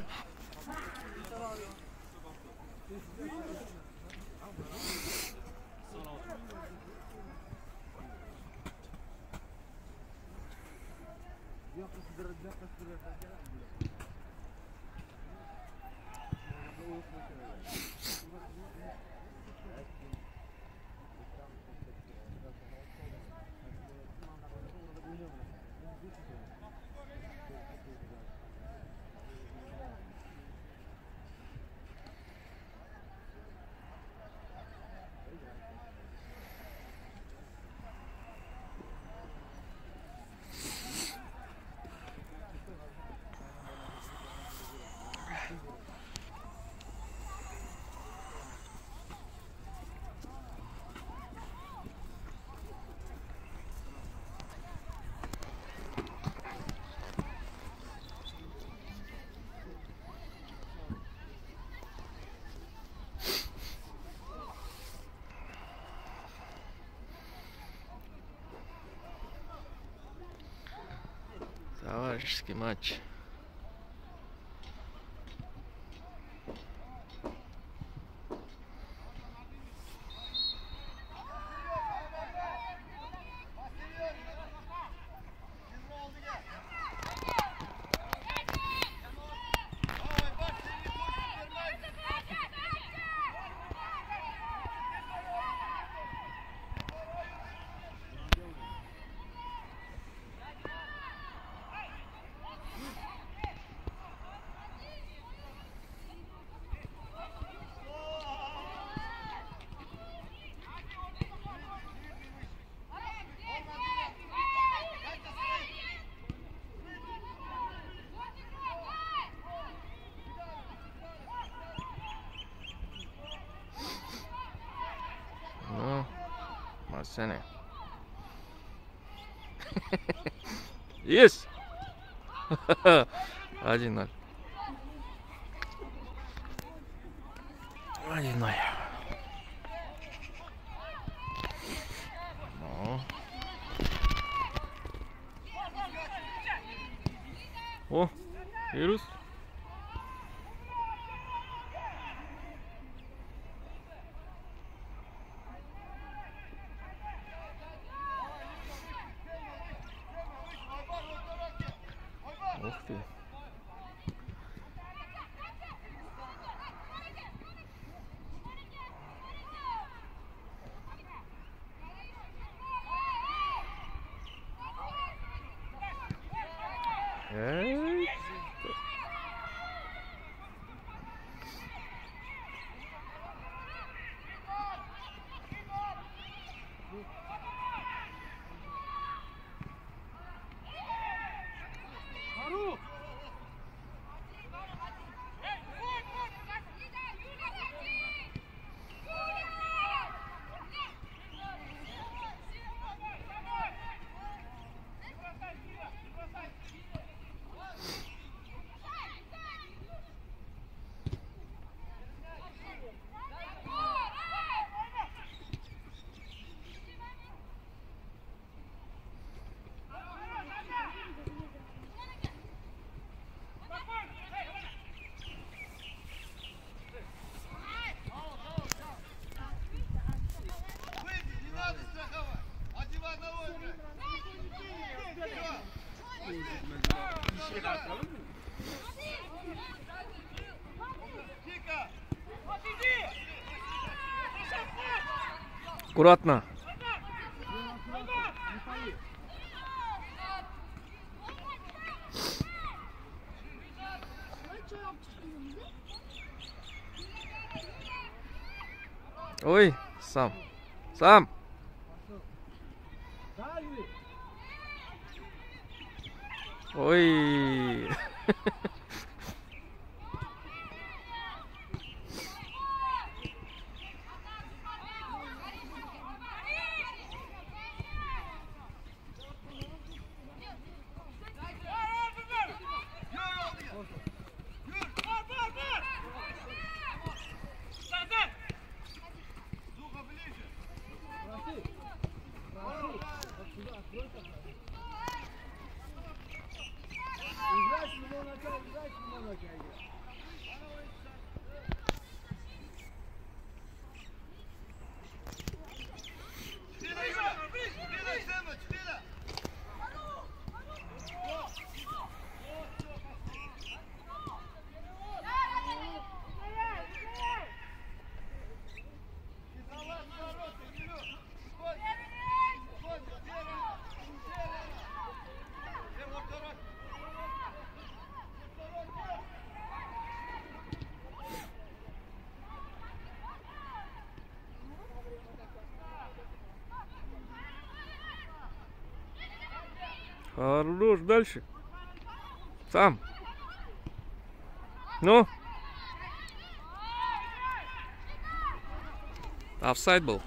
one. gosh, too much. Марсене. Есть! Один ноль. Один ноль. Ну. О, вирус. Ух ты. Эй. Выйди, не надо страховать. Одевай одного играть. Тика! Аккуратно. Ой, сам. Сам. А, ну, ну, Хорош, дальше. Сам. Ну. Офсайд был.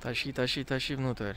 Тащи, тащи, тащи внутрь.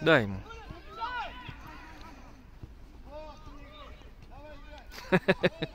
Дай ему.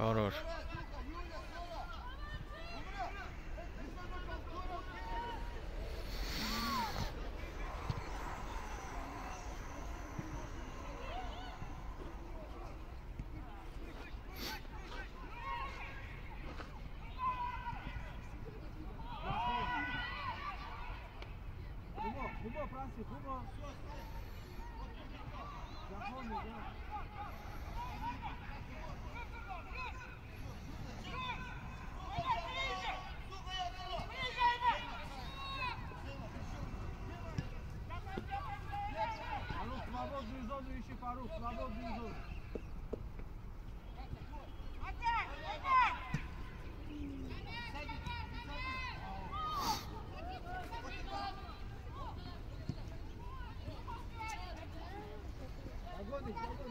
Хорош. Humo, Humo, Francis, Humo. Zapomnij, да. Свободную зону ищи, Фарук, свободную зону. Погоди, погоди.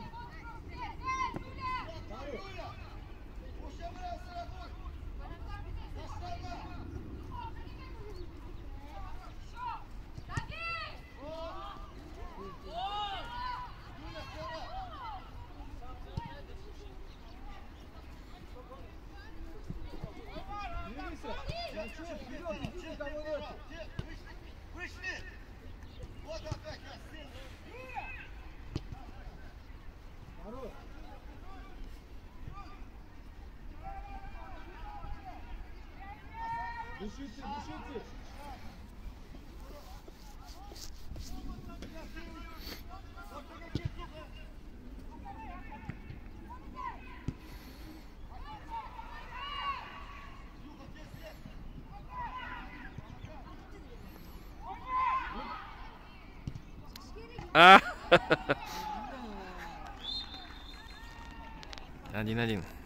あ何 何？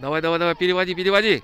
Давай, давай, давай, переводи, переводи.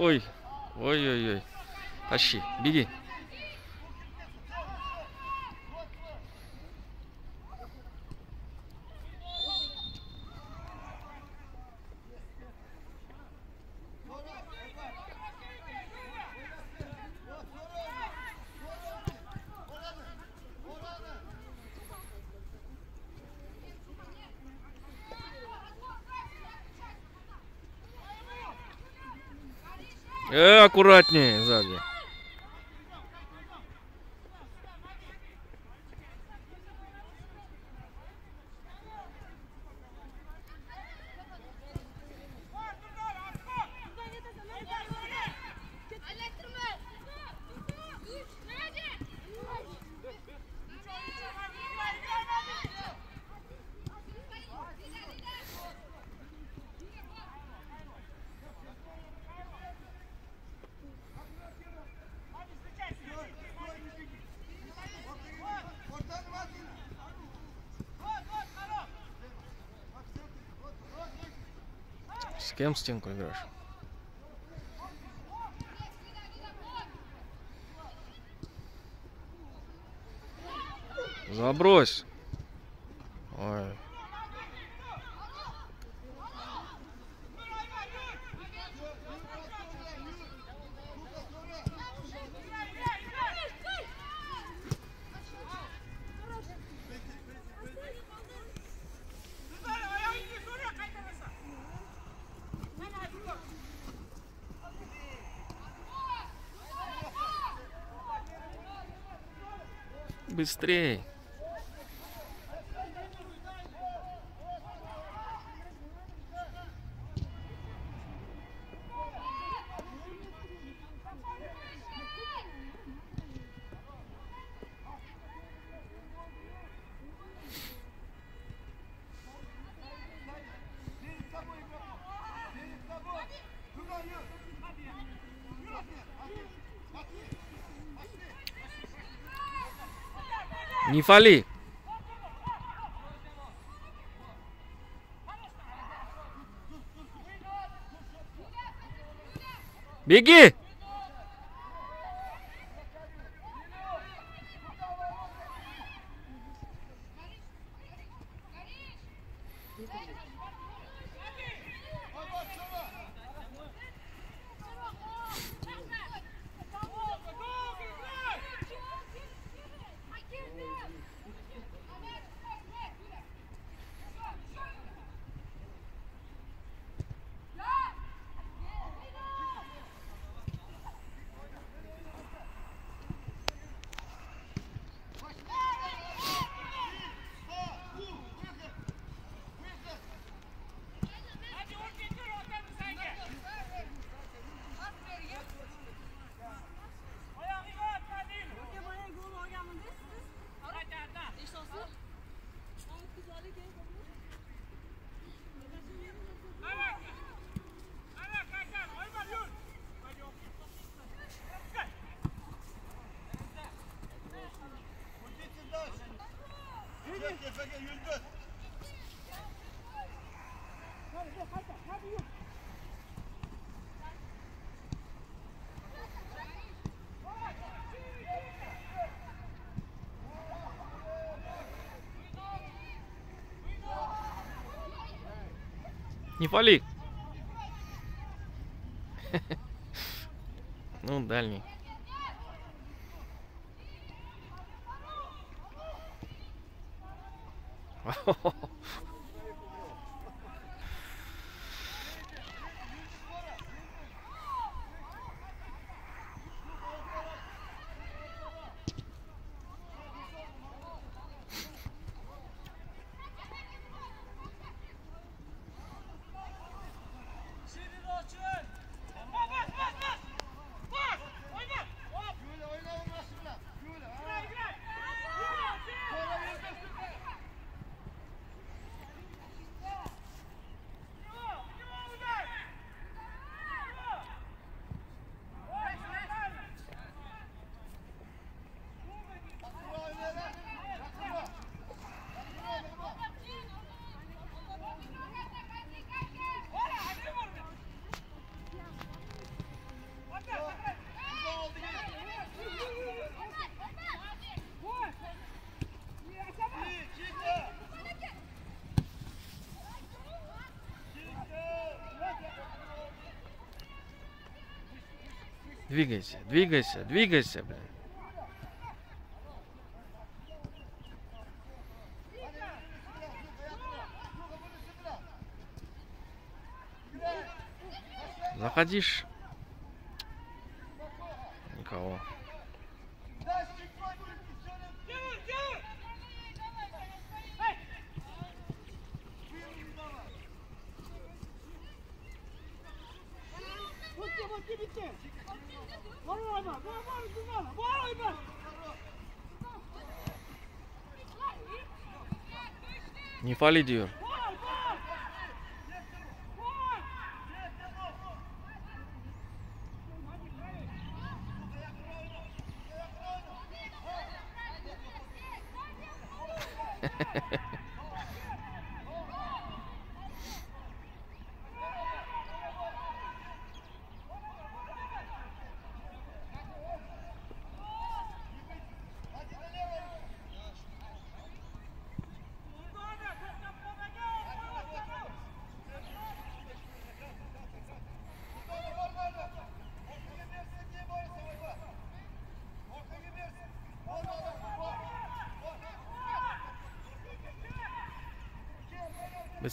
Ой, ой-ой-ой. Тащи, беги. Аккуратнее сзади. Кем стенку играешь? Забрось. Быстрей. Ответ. Не фали. Не фали. Ну, дальний. Двигайся, двигайся, двигайся, блин. Заходишь. Никого. Bitti bitti bitti. Var orada. Не фали diyor.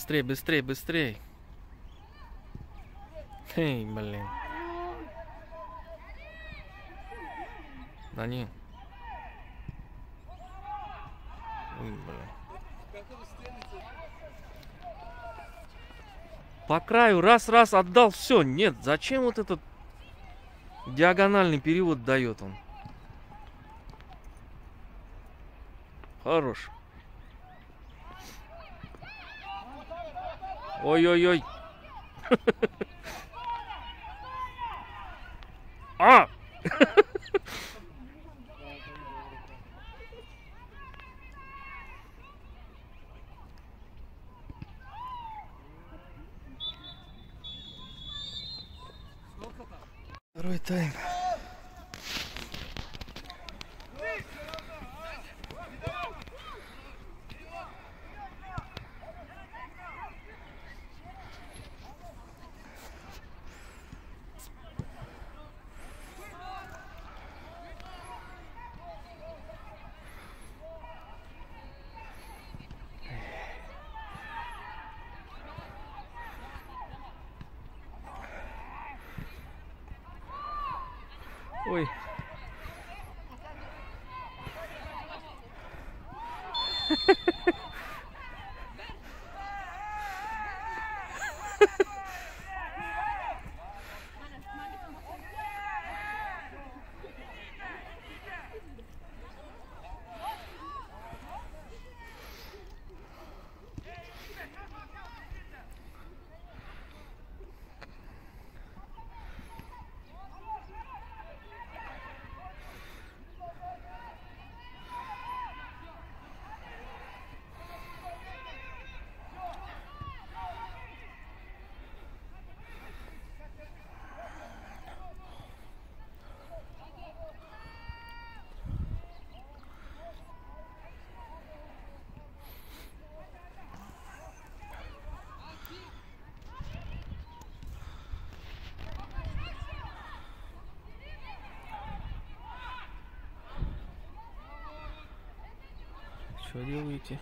Быстрей, быстрей, быстрей. Эй, блин. Не. Ой, блин. По краю раз-раз отдал, все, нет, зачем вот этот диагональный перевод дает он? Хорош. Ой-ой-ой. А! Второй тайм. Ой. Что делаете?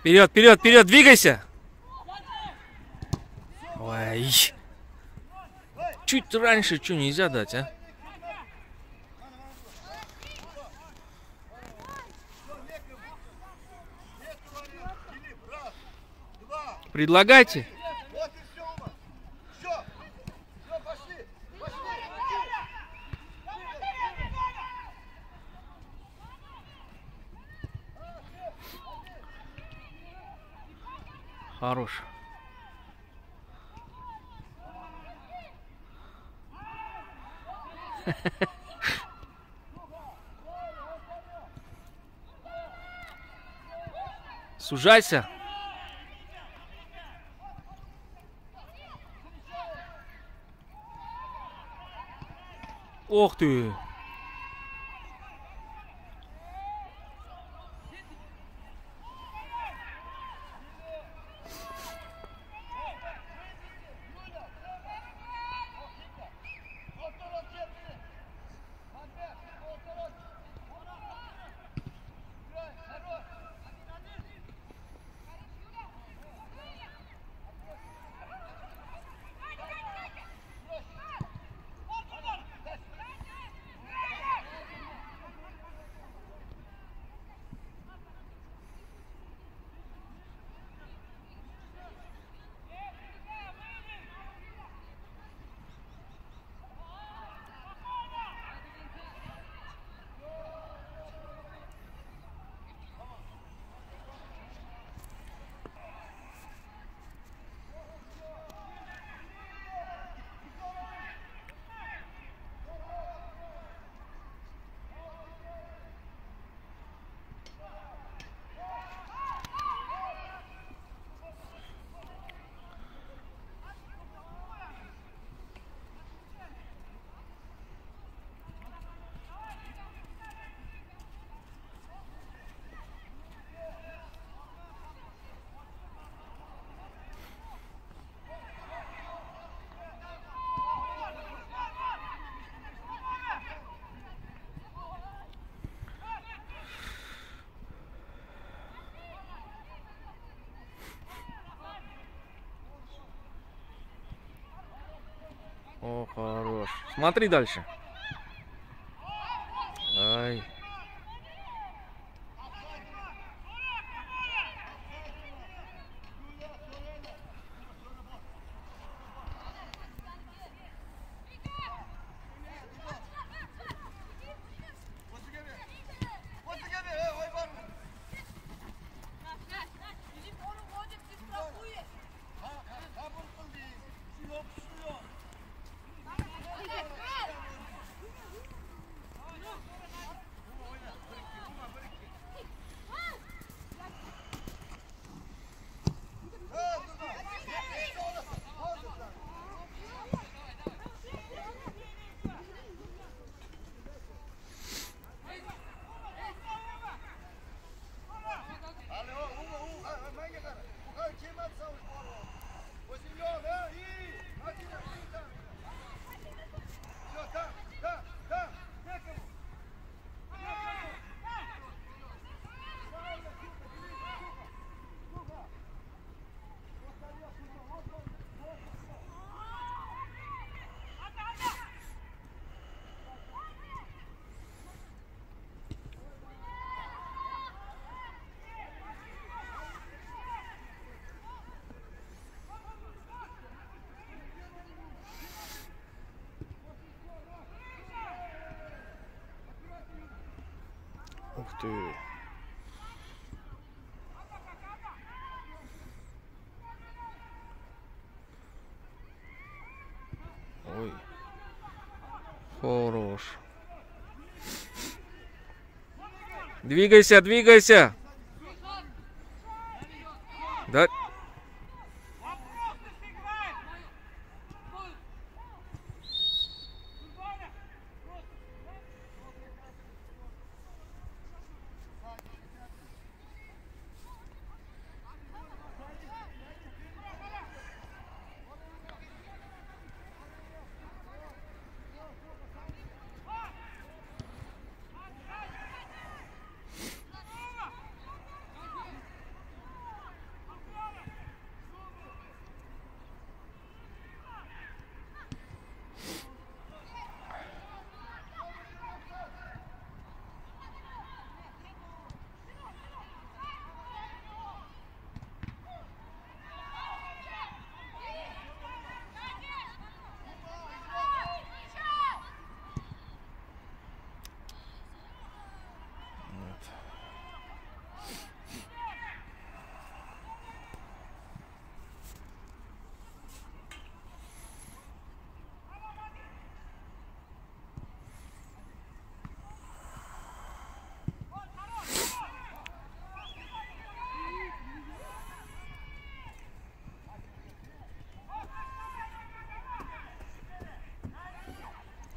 Вперед, вперед, вперед, двигайся! Ой. Чуть раньше, что нельзя дать, а? Предлагайте. Хорош. Сужайся. Ох ты! Смотри дальше. Ух ты. Ой. Хорош. Двигайся, двигайся.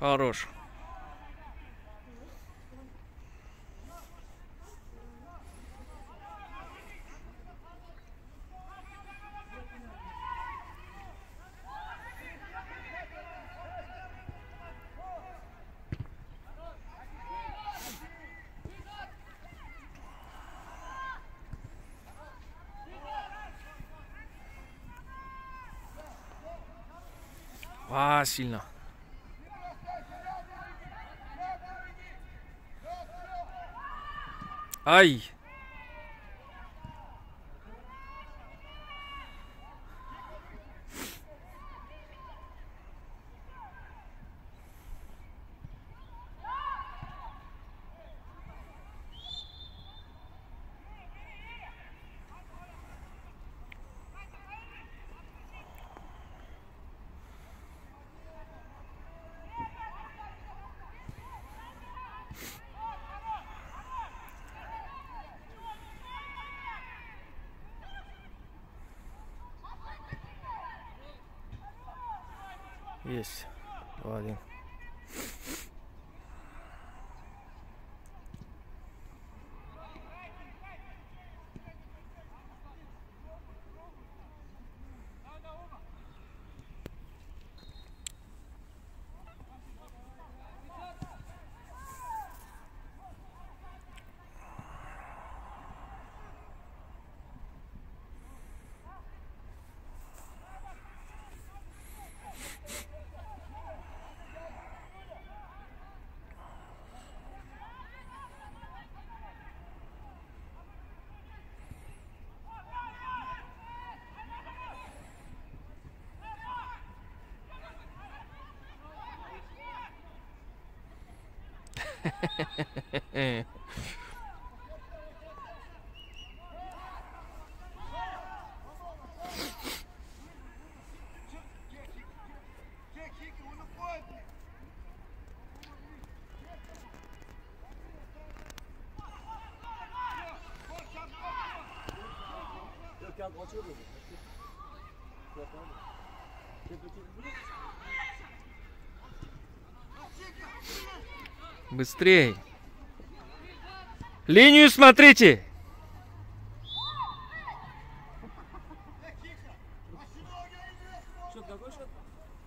Хорош. А, сильно. Ai! Yok ya açıyor böyle. Yok abi. Çek Быстрей. Линию смотрите.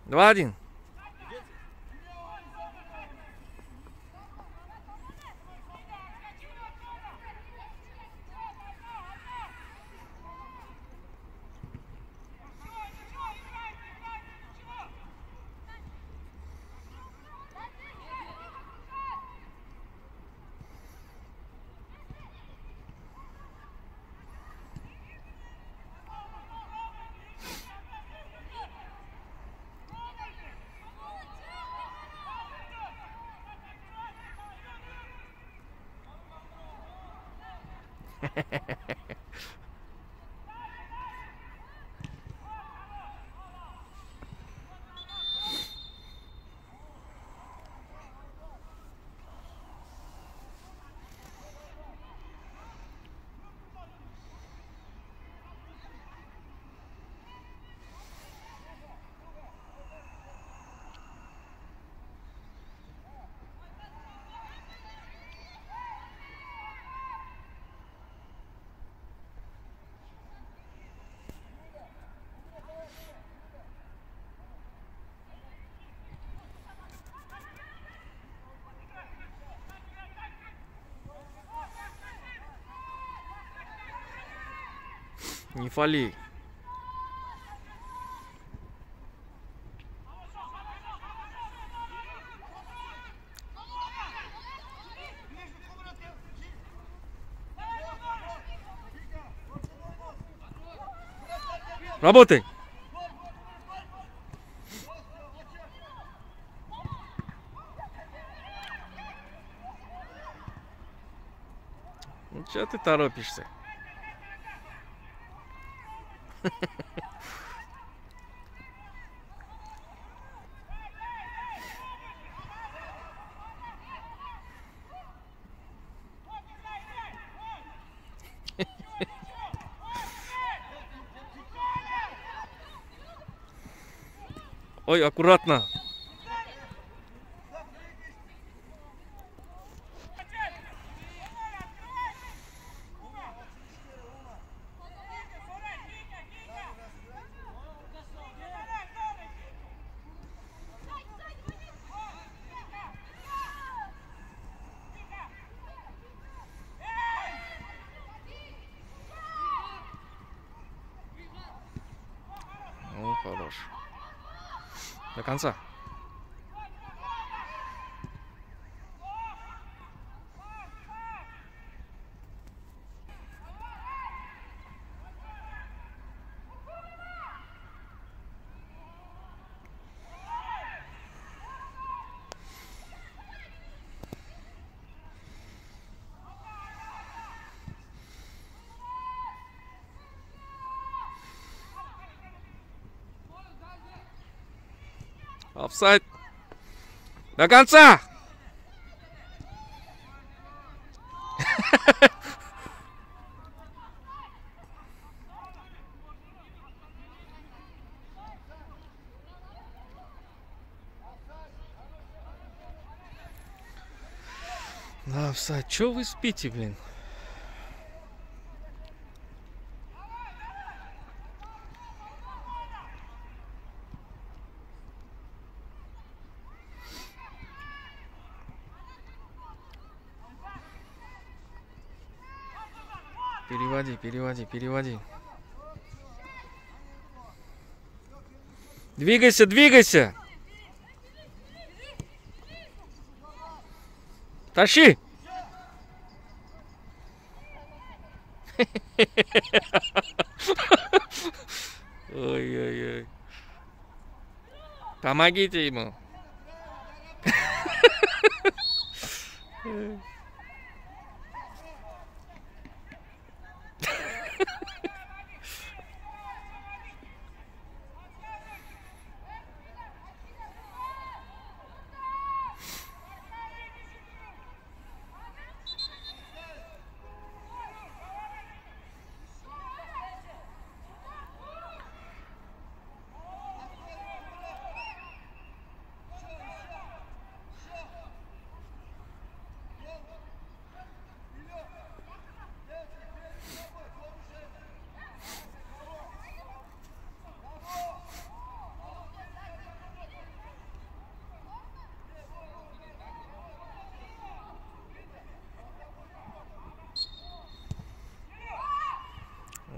Два один. Не фали. Работай. Ну что ты торопишься? Ой, аккуратно. Хорош. До конца. Офсайд. До конца! Да, офсайд. Чё вы спите, блин? Переводи, переводи, переводи. Двигайся, двигайся! Тащи! Ой-ой-ой. Помогите ему.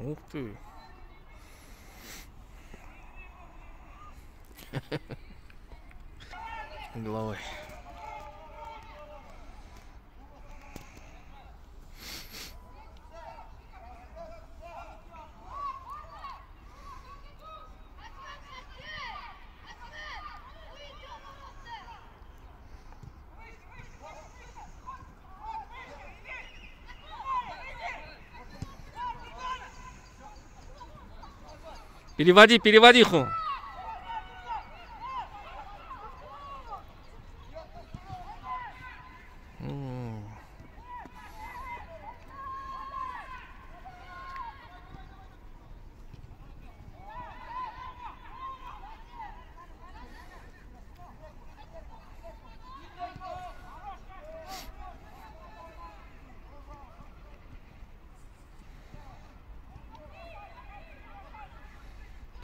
Ух ты. Головой. Переводи, переводи, ху.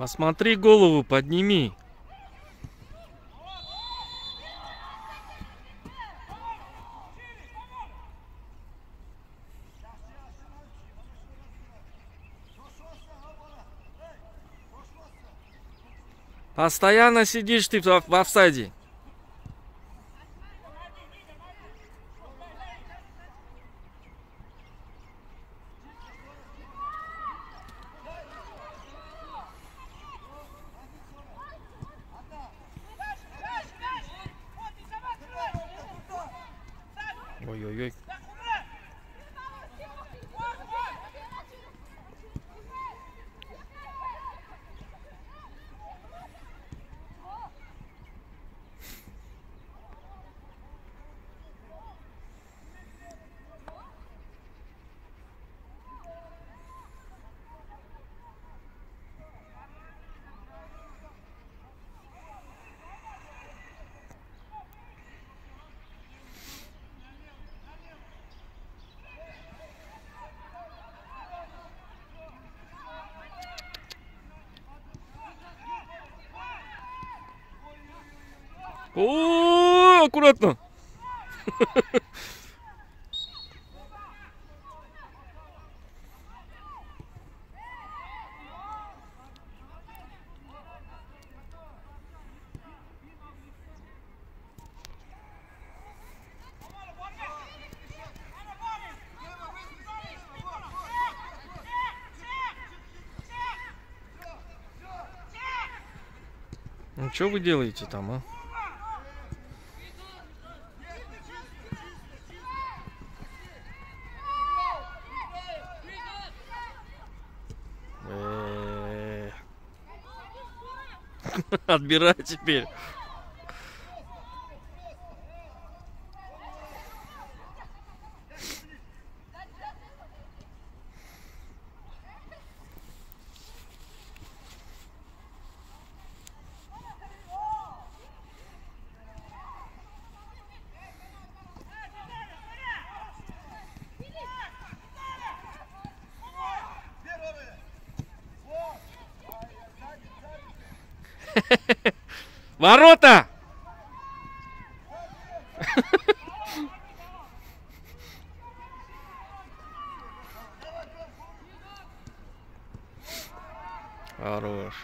Посмотри голову, подними. Постоянно сидишь ты в офсайде. О, аккуратно. Ну что вы делаете там, а? Отбирай теперь. Ворота! Хорош.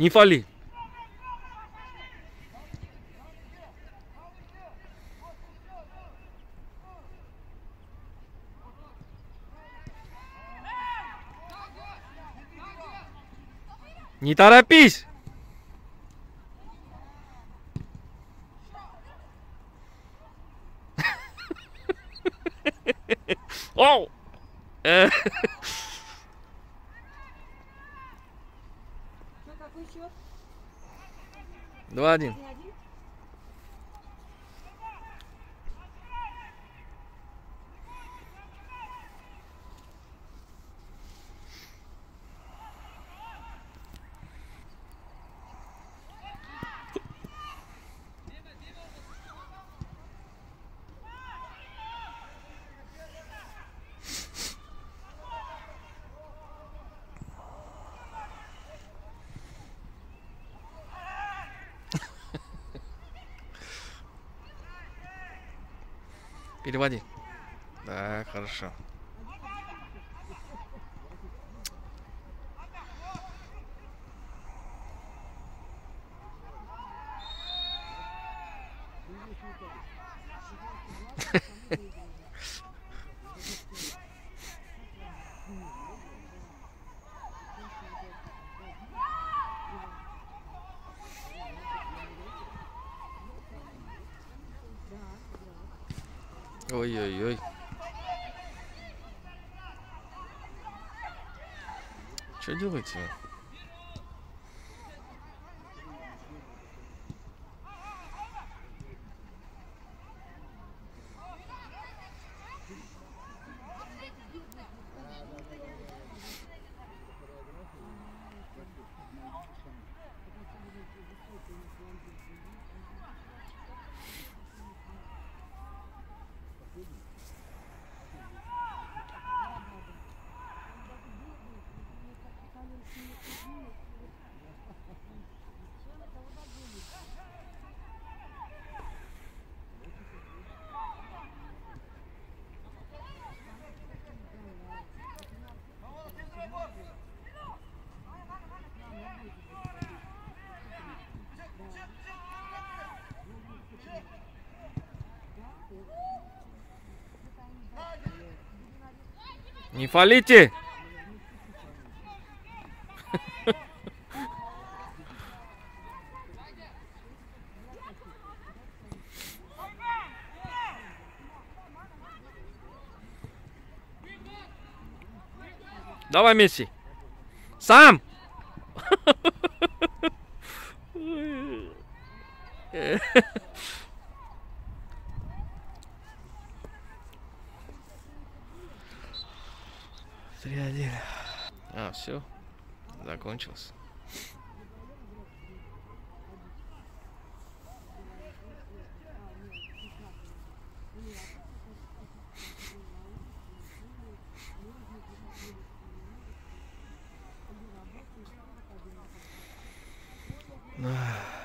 Не фали. Не торопись. Два Переводи. Да, хорошо. Ой-ой-ой. Что Не фалите! Давай, Месси. Сам! Yeah. 3-1. А, все. Закончился. Ах.